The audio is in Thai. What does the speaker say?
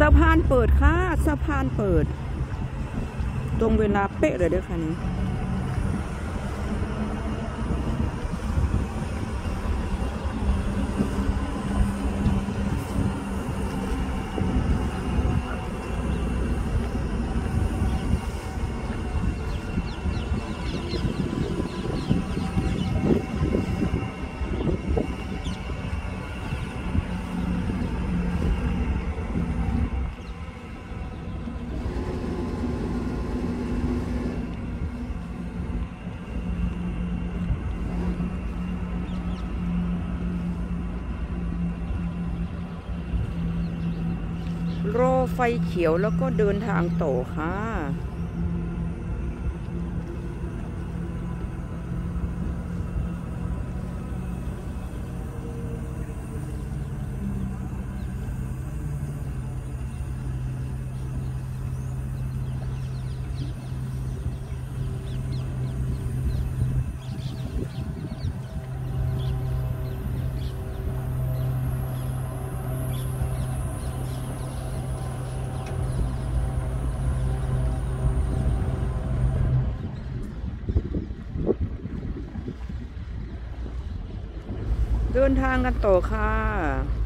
สะพานเปิดค่ะ สะพานเปิด ตรงเวลาเป๊ะเลยเด้อค่ะนี้ รอไฟเขียวแล้วก็เดินทางต่อค่ะ เดินทางกันต่อค่ะ